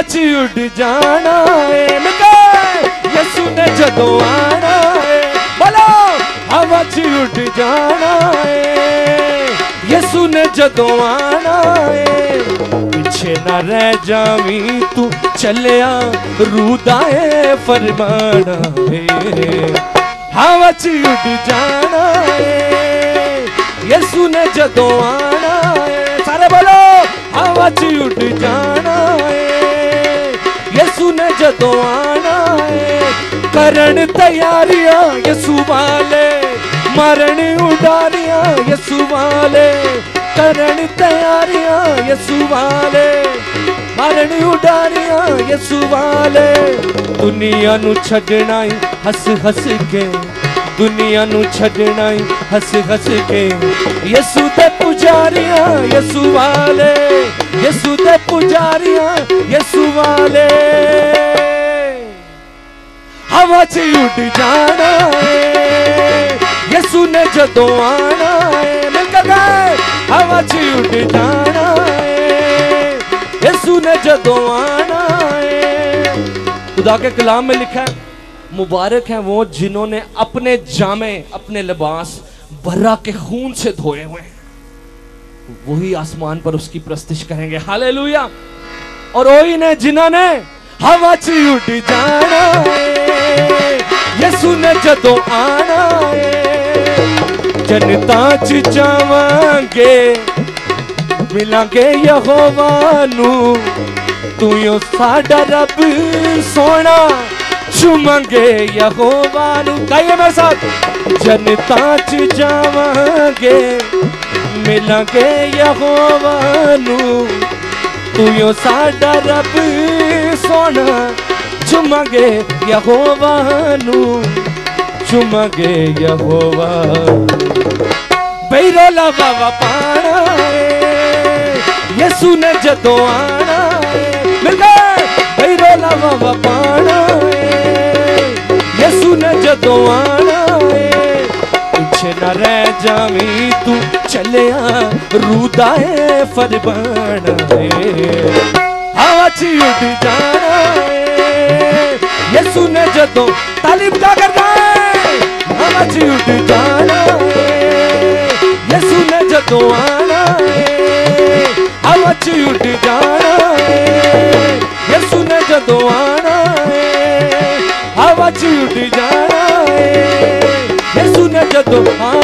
ਹਵਾ 'ਚ ਉੱਡ ਜਾਣਾ ਏ ਮੈਂ ਕਹਾਂ ਯਿਸੂ ਨੇ ਜਦੋਂ ਆਣਾ ਏ ਬੋਲੋ ਹਵਾ 'ਚ ਉੱਡ ਜਾਣਾ ਏ ਯਿਸੂ ਨੇ ਜਦੋਂ ਆਣਾ ਏ ਪਿੱਛੇ ਨਾ ਰਹਿ ਜਾਵੀਂ ਤੂੰ ਚੱਲਿਆ ਰੂਦਾ ਏ ਫਰਮਾਨਾ ਏ ਹਵਾ 'ਚ ਉੱਡ ਜਾਣਾ ਏ ਯਿਸੂ ਨੇ ਜਦੋਂ ਆਣਾ ਏ ਸਾਰੇ ਬੋਲੋ ਹਵਾ 'ਚ ਉੱਡ ਜਾਣਾ ਏ ਯਿਸੂ ਨੇ ਜਦੋਂ ਆਣਾ ਏ ਕਰਨ ਤਿਆਰੀਆਂ ਯਿਸੂ ਵਾਲੇ ਮਰਨ ਉਡਾਰੀਆਂ ਯਿਸੂ ਵਾਲੇ ਕਰਨ ਤਿਆਰੀਆਂ ਯਿਸੂ ਵਾਲੇ ਮਰਨ ਉਡਾਰੀਆਂ ਯਿਸੂ ਵਾਲੇ ਦੁਨੀਆ ਨੂੰ ਛੱਡਣਾ ਹੀ ਹੱਸ ਹੱਸ ਕੇ ਦੁਨੀਆ ਨੂੰ ਛੱਡਣਾ ਹੀ ਹੱਸ ਹੱਸ ਕੇ ਯਿਸੂ ਦੇ ਪੁਜਾਰੀਆਂ ਯਿਸੂ ਵਾਲੇ ਯਿਸੂ ਦੇ ਪੁਜਾਰੀਆਂ ਯਿਸੂ ਵਾਲੇ ਹਵਾ 'ਚ ਉੱਡ ਜਾਣਾ ਏ ਯਿਸੂ ਨੇ ਜਦੋਂ ਆਣਾ ਏ ਮਿਲ ਕੇ ਗਏ ਹਵਾ 'ਚ ਉੱਡ ਜਾਣਾ ਏ यीशु ने जदों आना है खुदा के कलाम में लिखा है मुबारक हैं वो जिन्होंने अपने जामे अपने लिबास बर्रा के खून से धोए हुए हैं वही आसमान पर उसकी प्रस्तिश करेंगे हालेलुया और वही ने जिन्होंने हवा च उड़ जाना है यीशु ने जदों आना है जनता च जावांगे ਮਿਲਾਂਗੇ ਯਹੋਵਾ ਨੂੰ ਤੂੰ ਓ ਸਾਡਾ ਰੱਬ ਸੋਹਣਾ ਚੁਮਾਂਗੇ ਯਹੋਵਾ ਨੂੰ ਗਾਈਏ ਮੇਰੇ ਸਾਥ ਜਨਤਾ ਚ ਜਾਵਾਂਗੇ ਮਿਲਾਂਗੇ ਯਹੋਵਾ ਨੂੰ ਤੂੰ ਓ કોણ ચુમગે યહોવાનું ચુમગે યહોવા ભૈરોલા બાવા પાણા યસુ ને જતો આણા મિલે ભૈરોલા બાવા પાણા યસુ ને જતો આણા पीछे न रह जावी तू चलिया रूदा है फरबाना है आवाज़ उठ जा तो ताली बजा कर जाए उठ जाना यसु ने जतो आना हम अच्छी उठ जाना यसु ने जतो आना उठ जाना यसु ने जतो आना